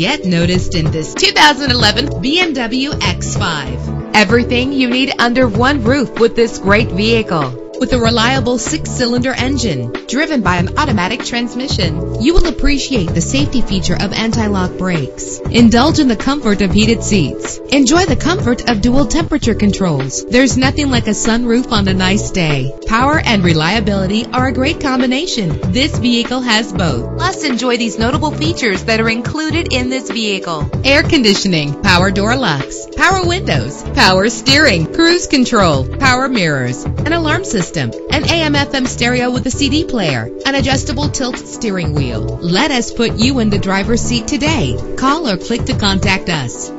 Get noticed in this 2011 BMW X5. Everything you need under one roof with this great vehicle with a reliable six-cylinder engine driven by an automatic transmission. You will appreciate the safety feature of anti-lock brakes. Indulge in the comfort of heated seats. Enjoy the comfort of dual temperature controls. There's nothing like a sunroof on a nice day. Power and reliability are a great combination. This vehicle has both. Plus, enjoy these notable features that are included in this vehicle. Air conditioning, power door locks, power windows, power steering, cruise control, power mirrors, an alarm system, an AM FM stereo with a CD player, an adjustable tilt steering wheel. Let us put you in the driver's seat today. Call or click to contact us.